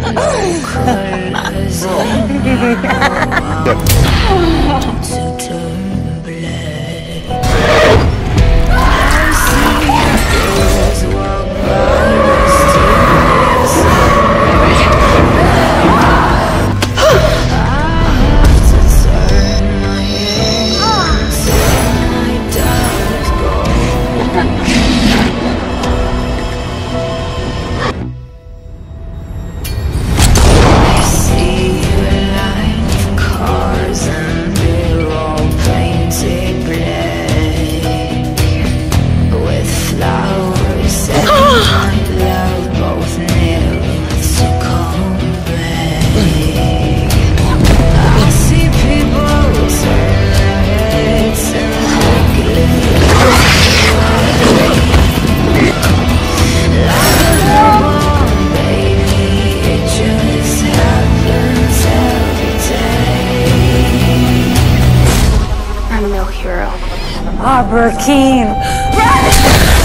Oh. Hero. Arbor. No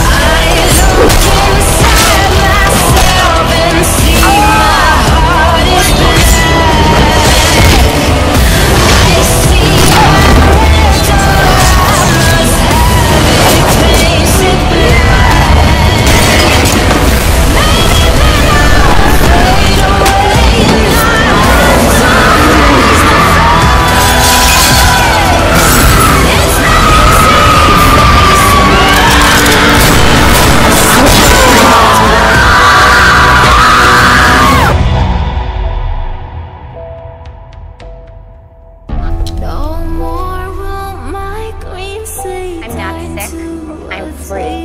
free.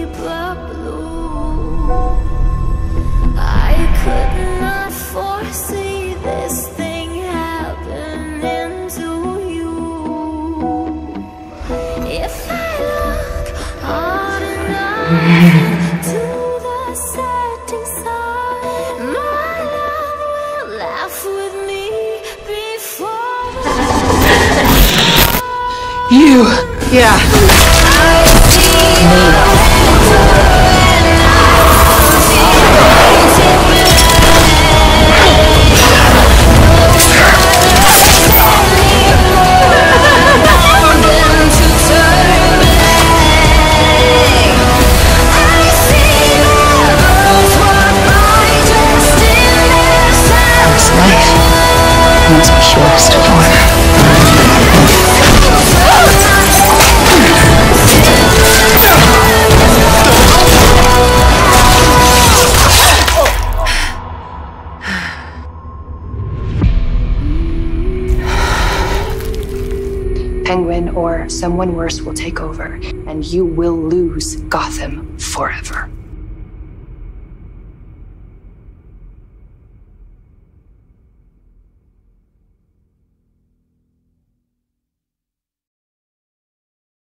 I could not foresee this thing happening to you. If I look hard enough to the setting sun, my love will laugh with me before. You. Yeah. This Penguin or someone worse will take over, and you will lose Gotham forever.